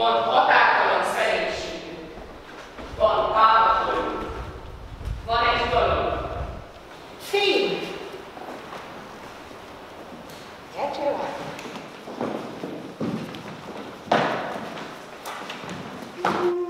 van határtalan szerénységünk, van pálapolunk, van egy dalunk. Fény! Kecső van! Thank you.